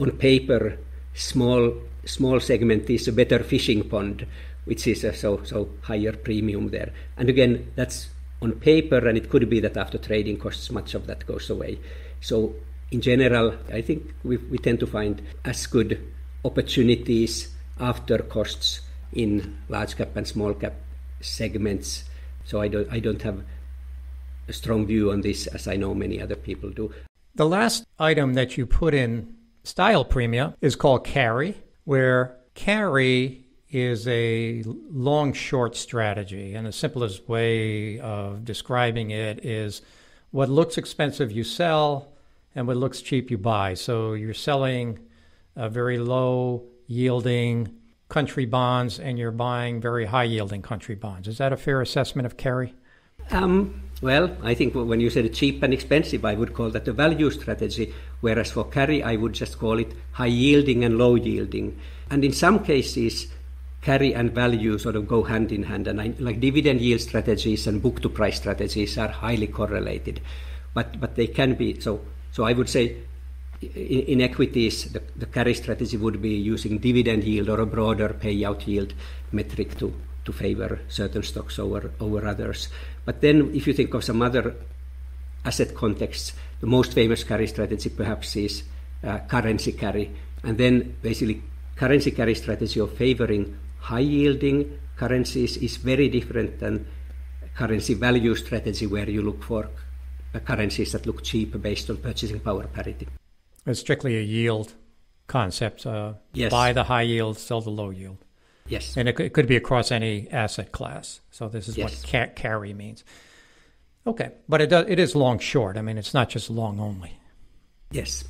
on paper, small small segment is a better fishing pond, which is a so so higher premium there. And again, that's on paper, and it could be that after trading costs, much of that goes away. So in general, I think we, we tend to find as good opportunities after costs in large cap and small cap segments. So I don't I don't have a strong view on this as I know many other people do. The last item that you put in style premia is called carry, where carry is a long short strategy. And the simplest way of describing it is what looks expensive you sell, and what looks cheap you buy. So you're selling a very low yielding country bonds and you're buying very high yielding country bonds. Is that a fair assessment of carry? Um, well, I think when you said cheap and expensive, I would call that a value strategy, whereas for carry, I would just call it high yielding and low yielding. And in some cases, carry and value sort of go hand in hand. And I, like dividend yield strategies and book to price strategies are highly correlated, but but they can be so. So I would say in, in equities, the, the carry strategy would be using dividend yield or a broader payout yield metric to to favor certain stocks over over others. But then, if you think of some other asset contexts, the most famous carry strategy perhaps is uh, currency carry, and then basically currency carry strategy of favoring high yielding currencies is very different than currency value strategy where you look for currencies that look cheap based on purchasing power parity. It's strictly a yield concept. Uh, yes. Buy the high yield, sell the low yield. Yes. And it, it could be across any asset class. So this is yes. what ca- carry means. Okay, but it does, it is long short. I mean, it's not just long only. Yes,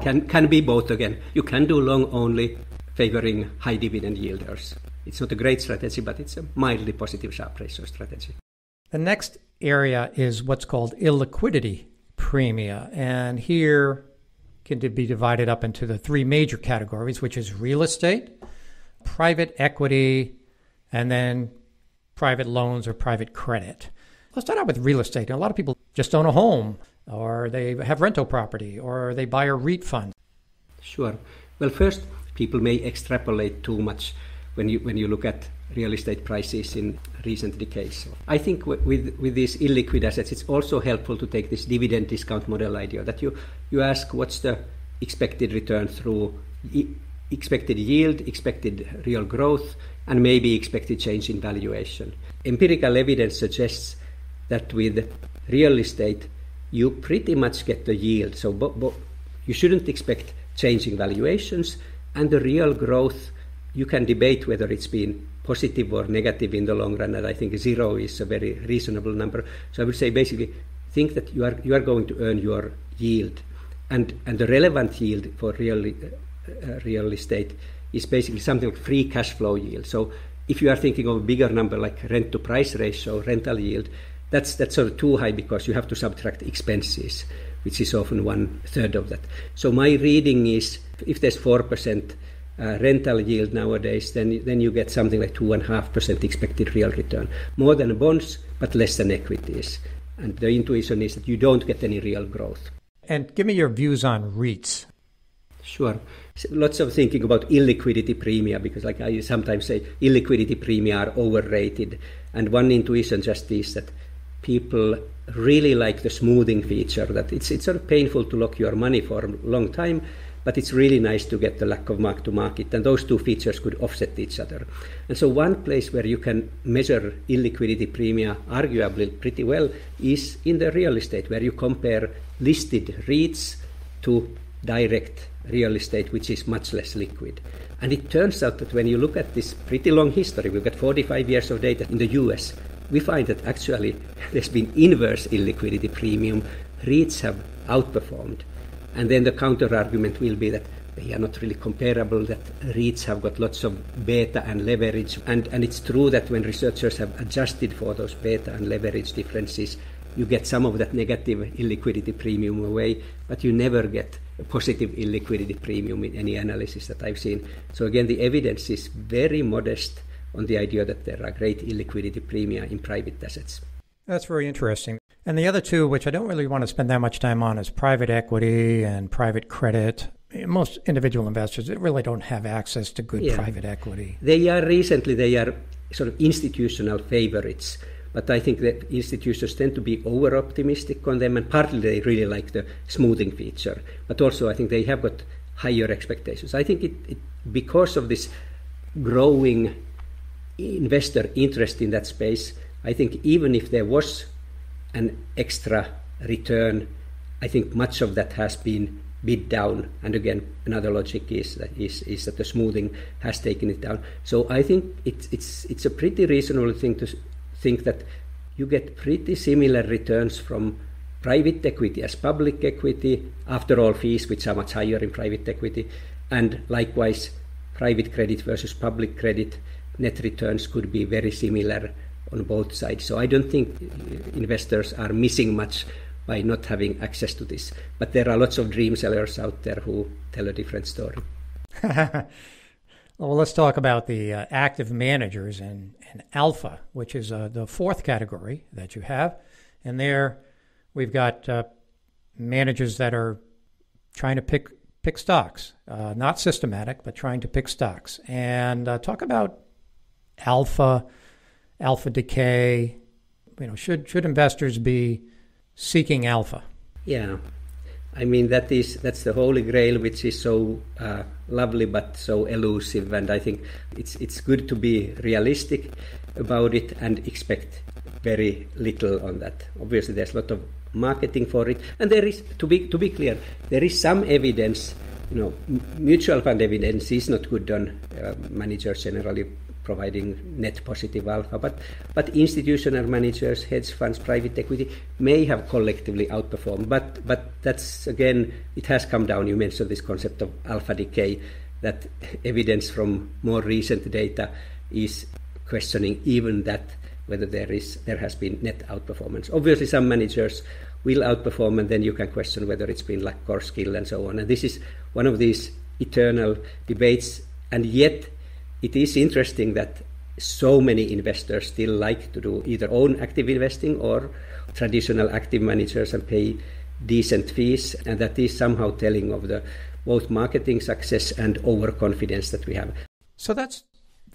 can can be both again. You can do long only, favoring high dividend yielders. It's not a great strategy, but it's a mildly positive Sharpe ratio strategy. The next area is what's called illiquidity premia, and here can be divided up into the three major categories, which is real estate, private equity, and then private loans or private credit. Let's start out with real estate. A lot of people just own a home, or they have rental property, or they buy a REIT fund. Sure. Well, first, people may extrapolate too much when you when you look at real estate prices in recent decades. I think with with these illiquid assets, it's also helpful to take this dividend discount model idea that you you ask what's the expected return through expected yield, expected real growth, and maybe expected change in valuation. Empirical evidence suggests that with real estate, you pretty much get the yield. So bo- bo- you shouldn't expect changing valuations, and the real growth, you can debate whether it's been positive or negative in the long run, and I think zero is a very reasonable number. So I would say basically think that you are you are going to earn your yield, and and the relevant yield for real uh, real estate is basically something like free cash flow yield. So if you are thinking of a bigger number like rent to price ratio, rental yield, that's that's sort of too high because you have to subtract expenses, which is often one third of that. So my reading is if there's four percent uh, rental yield nowadays, then then you get something like two and a half percent expected real return, more than bonds but less than equities. And the intuition is that you don't get any real growth. And give me your views on REITs. Sure. Lots of thinking about illiquidity premia because, like I sometimes say, illiquidity premia are overrated. And one intuition just is that people really like the smoothing feature. That it's it's sort of painful to lock your money for a long time, but it's really nice to get the lack of mark to market. And those two features could offset each other. And so, one place where you can measure illiquidity premia arguably pretty well is in the real estate, where you compare listed REITs to direct real estate, which is much less liquid. And it turns out that when you look at this pretty long history, we've got 45 years of data in the US, we find that actually (laughs) there's been inverse illiquidity premium. REITs have outperformed. And then the counter argument will be that they are not really comparable, that REITs have got lots of beta and leverage. And, and it's true that when researchers have adjusted for those beta and leverage differences, you get some of that negative illiquidity premium away, but you never get a positive illiquidity premium in any analysis that I've seen. So again, the evidence is very modest on the idea that there are great illiquidity premia in private assets. That's very interesting. And the other two, which I don't really want to spend that much time on, is private equity and private credit. Most individual investors really don't have access to good yeah. private equity. They are recently they are sort of institutional favorites, but I think that institutions tend to be over optimistic on them, and partly they really like the smoothing feature, but also I think they have got higher expectations. I think it, it because of this growing investor interest in that space, I think even if there was an extra return, I think much of that has been bid down. And again, another logic is that, is, is that the smoothing has taken it down. So I think it's, it's, it's a pretty reasonable thing to think that you get pretty similar returns from private equity as public equity, after all fees, which are much higher in private equity, and likewise private credit versus public credit net returns could be very similar on both sides. So I don't think investors are missing much by not having access to this. But there are lots of dream sellers out there who tell a different story. (laughs) well, let's talk about the uh, active managers and, and alpha, which is uh, the fourth category that you have. And there we've got uh, managers that are trying to pick pick stocks, uh, not systematic, but trying to pick stocks. And uh, talk about alpha, alpha decay. You know, should should investors be seeking alpha? Yeah, I mean that is that's the holy grail, which is so uh, lovely but so elusive. And I think it's it's good to be realistic about it and expect very little on that. Obviously, there's a lot of marketing for it, and there is to be to be clear, there is some evidence. You know, mutual fund evidence is not good on uh, managers generally providing net positive alpha. But, but institutional managers, hedge funds, private equity may have collectively outperformed. But, but that's again, it has come down. You mentioned this concept of alpha decay, that evidence from more recent data is questioning even that whether there is there has been net outperformance. Obviously, some managers will outperform, and then you can question whether it's been luck or skill and so on. And this is one of these eternal debates. And yet, it is interesting that so many investors still like to do either own active investing or traditional active managers and pay decent fees and that is somehow telling of the both marketing success and overconfidence that we have. So that's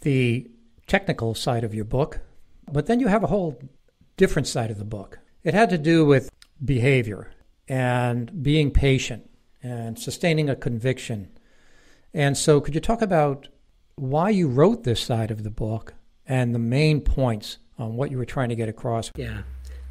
the technical side of your book but then you have a whole different side of the book. It had to do with behavior and being patient and sustaining a conviction. And so could you talk about why you wrote this side of the book and the main points on what you were trying to get across. Yeah,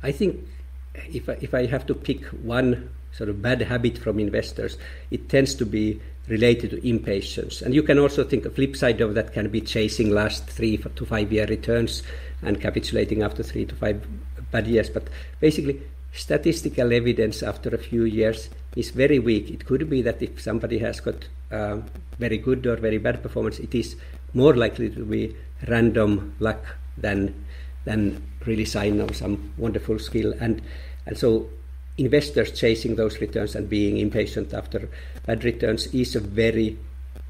I think if I, if I have to pick one sort of bad habit from investors, it tends to be related to impatience. And you can also think a flip side of that can be chasing last three to five year returns and capitulating after three to five bad years. But basically, statistical evidence after a few years is very weak. It could be that if somebody has got uh, very good or very bad performance, it is more likely to be random luck than than really sign of some wonderful skill. And and so investors chasing those returns and being impatient after bad returns is a very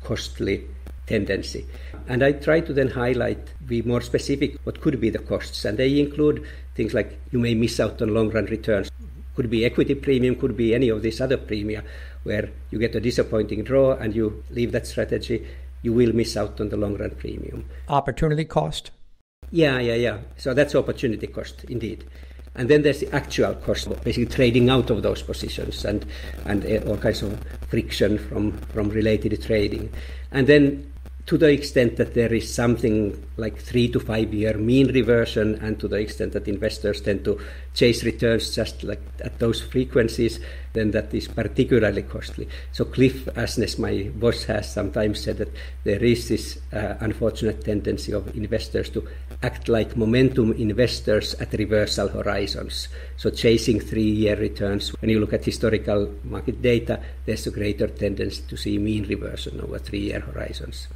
costly tendency. And I try to then highlight, be more specific, what could be the costs. And they include things like you may miss out on long run returns. Could be equity premium, could be any of these other premium where you get a disappointing draw and you leave that strategy, you will miss out on the long run premium. Opportunity cost? Yeah, yeah, yeah. So that's opportunity cost indeed. And then there's the actual cost, basically trading out of those positions and, and uh, all kinds of friction from, from related trading. And then to the extent that there is something like three to five year mean reversion, and to the extent that investors tend to chase returns just like at those frequencies, then that is particularly costly. So Cliff Asness, my boss, has sometimes said that there is this uh, unfortunate tendency of investors to act like momentum investors at reversal horizons. So chasing three-year returns. When you look at historical market data, there's a greater tendency to see mean reversion over three-year horizons.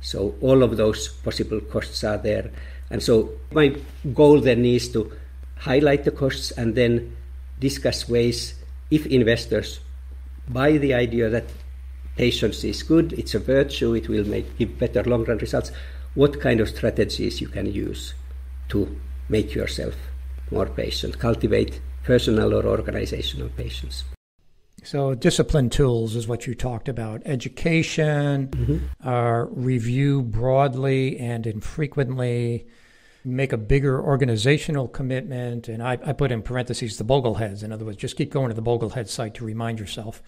So all of those possible costs are there. And so my goal then is to highlight the costs and then discuss ways if investors buy the idea that patience is good, it's a virtue, it will make give better long run results, what kind of strategies you can use to make yourself more patient, cultivate personal or organizational patience. So, discipline tools is what you talked about education, mm-hmm. uh, review broadly and infrequently, make a bigger organizational commitment. And I, I, put in parentheses the Bogleheads. In other words, just keep going to the Boglehead site to remind yourself.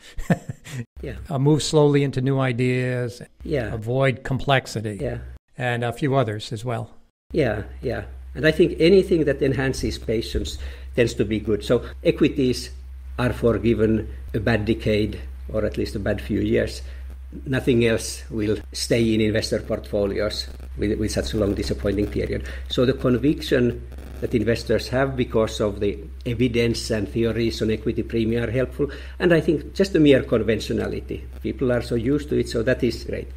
(laughs) yeah. Uh, move slowly into new ideas. Yeah. Avoid complexity. Yeah. And a few others as well. Yeah, yeah. And I think anything that enhances patience tends to be good. So, equities are forgiven a bad decade or at least a bad few years. Nothing else will stay in investor portfolios with, with such a long disappointing period. So the conviction that investors have because of the evidence and theories on equity premium are helpful. And I think just the mere conventionality. People are so used to it, so that is great.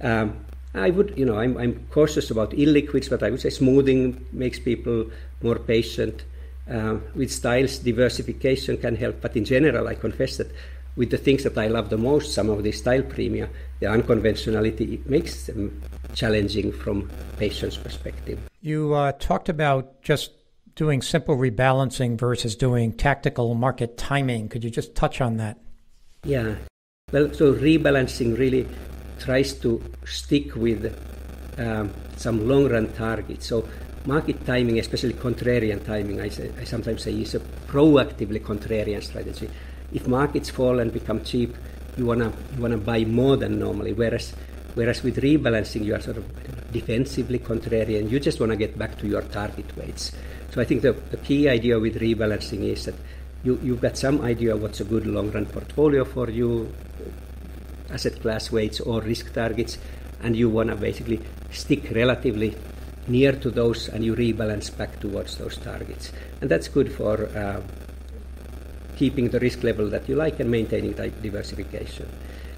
Um, I would, you know, I'm, I'm cautious about illiquids, but I would say smoothing makes people more patient. Uh, with styles, diversification can help, but in general, I confess that with the things that I love the most, some of the style premia, the unconventionality it makes them challenging from patient's perspective. You uh, talked about just doing simple rebalancing versus doing tactical market timing. Could you just touch on that? Yeah. Well, so rebalancing really tries to stick with um, some long run targets. So market timing, especially contrarian timing, I, say, I sometimes say is a proactively contrarian strategy. If markets fall and become cheap, you wanna you wanna buy more than normally. Whereas whereas with rebalancing, you are sort of defensively contrarian. You just wanna get back to your target weights. So I think the, the key idea with rebalancing is that you, you've got some idea of what's a good long run portfolio for you, asset class weights or risk targets, and you wanna basically stick relatively near to those and you rebalance back towards those targets. And that's good for uh, keeping the risk level that you like and maintaining diversification.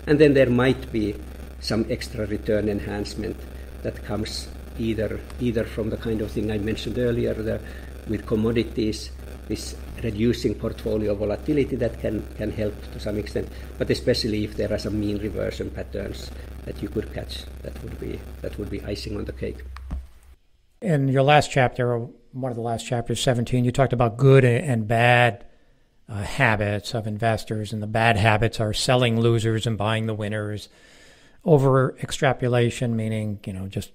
And then there might be some extra return enhancement that comes either either from the kind of thing I mentioned earlier, the, with commodities, this reducing portfolio volatility that can, can help to some extent, but especially if there are some mean reversion patterns that you could catch, that would be that would be icing on the cake in your last chapter, one of the last chapters, 17, you talked about good and bad uh, habits of investors, and the bad habits are selling losers and buying the winners. Over extrapolation, meaning you know just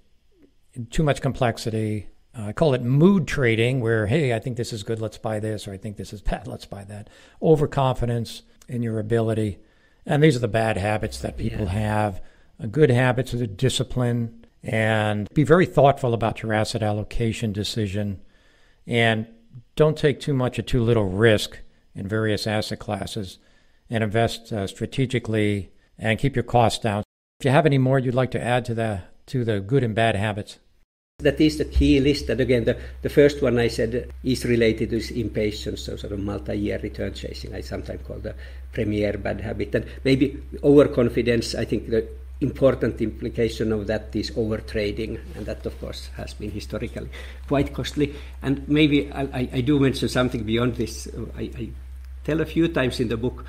too much complexity. Uh, I call it mood trading, where hey, I think this is good, let's buy this, or I think this is bad, let's buy that. Overconfidence in your ability, and these are the bad habits that people yeah. have. Uh, good habits are the discipline, and be very thoughtful about your asset allocation decision and don't take too much or too little risk in various asset classes and invest uh, strategically and keep your costs down. If you have any more you'd like to add to the to the good and bad habits. That is the key list. And again, the, the first one I said is related to impatience, so sort of multi-year return chasing. I sometimes call the premier bad habit. And maybe overconfidence, I think the important implication of that is overtrading, and that, of course, has been historically quite costly. And maybe I, I do mention something beyond this. I, I, tell a few times in the book.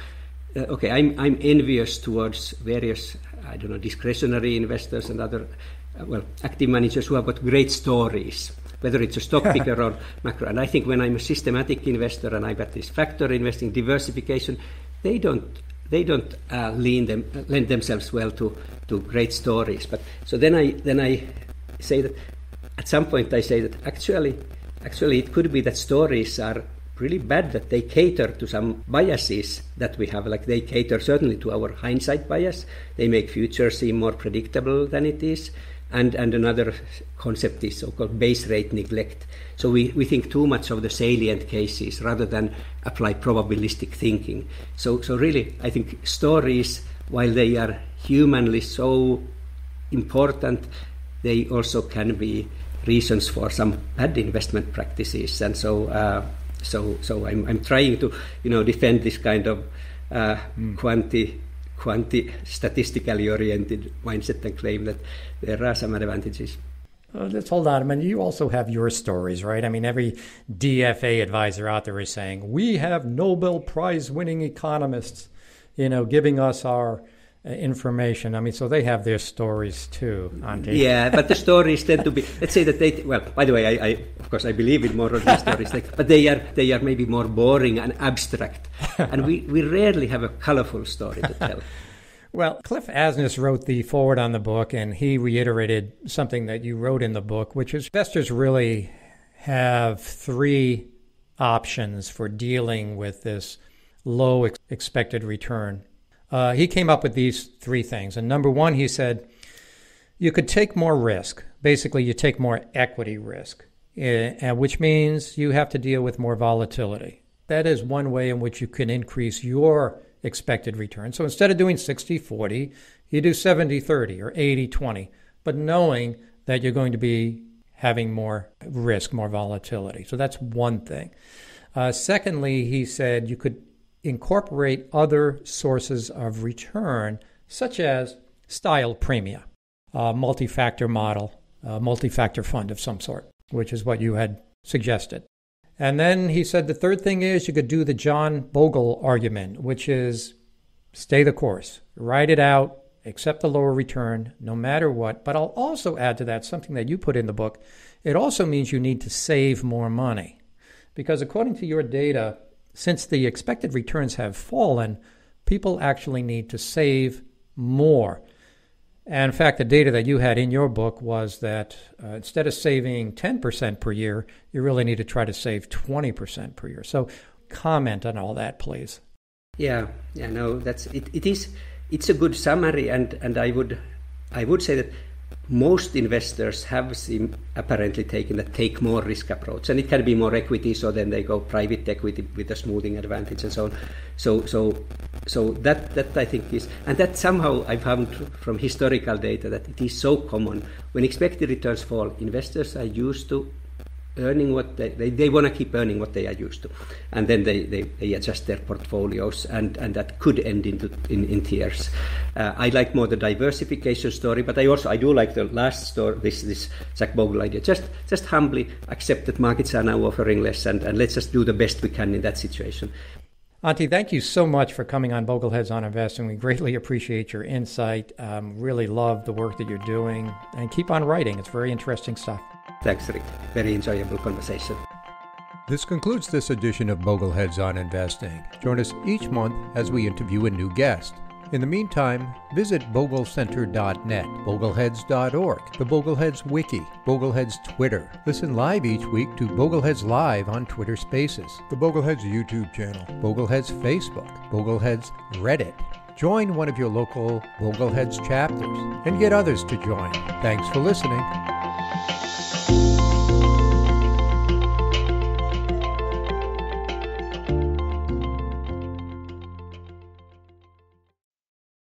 Uh, okay, I'm I'm envious towards various I don't know discretionary investors and other uh, well active managers who have got great stories. Whether it's a stock (laughs) picker or macro, and I think when I'm a systematic investor and I've got this factor investing diversification, they don't they don't uh, them, lend themselves well to, to great stories. But so then I then I say that at some point I say that actually actually it could be that stories are really bad that they cater to some biases that we have like they cater certainly to our hindsight bias they make future seem more predictable than it is and, and another concept is so-called base rate neglect. So we, we think too much of the salient cases rather than apply probabilistic thinking. So, so really, I think stories, while they are humanly so important, they also can be reasons for some bad investment practices. And so, uh, so, so I'm, I'm trying to, you know, defend this kind of uh, mm. quanti quanti statistically oriented mindset and claim that there are some advantages. Uh, let's hold on. I mean, you also have your stories, right? I mean, every DFA advisor out there is saying we have Nobel Prize winning economists, you know, giving us our uh, information. I mean, so they have their stories too, Antti. Yeah, but the stories tend to be. Let's say that they. Well, by the way, I, I of course I believe in more of these stories, like, but they are they are maybe more boring and abstract, and we we rarely have a colorful story to tell. Well, Cliff Asness wrote the foreword on the book, and he reiterated something that you wrote in the book, which is investors really have three options for dealing with this low ex- expected return uh, he came up with these three things. And number one, he said, you could take more risk. Basically, you take more equity risk, uh, which means you have to deal with more volatility. That is one way in which you can increase your expected return. So instead of doing 60 40, you do 70 30 or 80 20, but knowing that you're going to be having more risk, more volatility. So that's one thing. Uh, secondly, he said you could incorporate other sources of return, such as style premia, a multi factor model, a multi factor fund of some sort, which is what you had suggested. And then he said the third thing is you could do the John Bogle argument, which is stay the course, ride it out, accept the lower return no matter what. But I'll also add to that something that you put in the book. It also means you need to save more money. Because according to your data, since the expected returns have fallen, people actually need to save more. And in fact, the data that you had in your book was that uh, instead of saving 10% per year, you really need to try to save 20% per year. So, comment on all that, please. Yeah, yeah, no, that's it. It is. It's a good summary, and and I would, I would say that most investors have seem, apparently taken a take more risk approach, and it can be more equity. So then they go private equity with a smoothing advantage and so on. So so so that that I think is, and that somehow I found from historical data that it is so common when expected returns fall. Investors are used to earning what they, they, they want to keep earning what they are used to and then they, they, they adjust their portfolios and, and that could end into in, in tears uh, I like more the diversification story but I also I do like the last story this this Jack Bogle idea just just humbly accept that markets are now offering less and, and let's just do the best we can in that situation Antti, thank you so much for coming on Bogleheads on Investing. We greatly appreciate your insight. Um, really love the work that you're doing, and keep on writing. It's very interesting stuff. Thanks, Rick. Very enjoyable conversation. This concludes this edition of Bogleheads on Investing. Join us each month as we interview a new guest. In the meantime, visit boglecenter.net, bogleheads.org, the Bogleheads Wiki, Bogleheads Twitter. Listen live each week to Bogleheads Live on Twitter Spaces, the Bogleheads YouTube channel, Bogleheads Facebook, Bogleheads Reddit. Join one of your local Bogleheads chapters and get others to join. Thanks for listening.